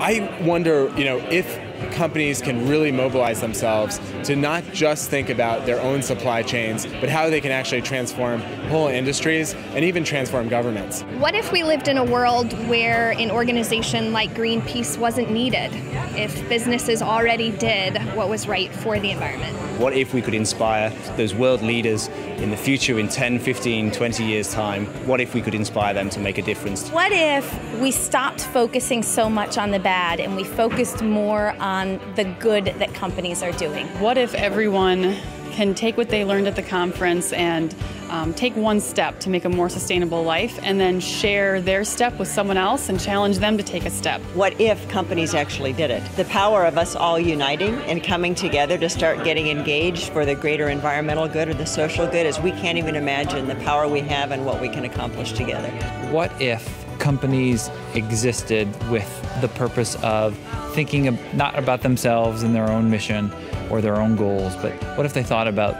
I wonder, you know, if companies can really mobilize themselves to not just think about their own supply chains, but how they can actually transform whole industries and even transform governments. What if we lived in a world where an organization like Greenpeace wasn't needed? If businesses already did what was right for the environment? What if we could inspire those world leaders in the future in 10, 15, 20 years' time? What if we could inspire them to make a difference? What if we stopped focusing so much on the bad and we focused more on the good that companies are doing? What if everyone can take what they learned at the conference and um, take one step to make a more sustainable life and then share their step with someone else and challenge them to take a step. What if companies actually did it? The power of us all uniting and coming together to start getting engaged for the greater environmental good or the social good is we can't even imagine the power we have and what we can accomplish together. What if companies existed with the purpose of thinking not about themselves and their own mission or their own goals, but what if they thought about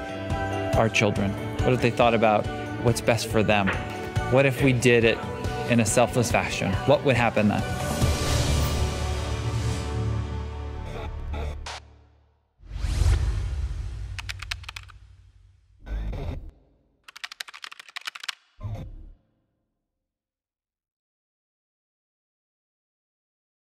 our children? What if they thought about what's best for them? What if we did it in a selfless fashion? What would happen then?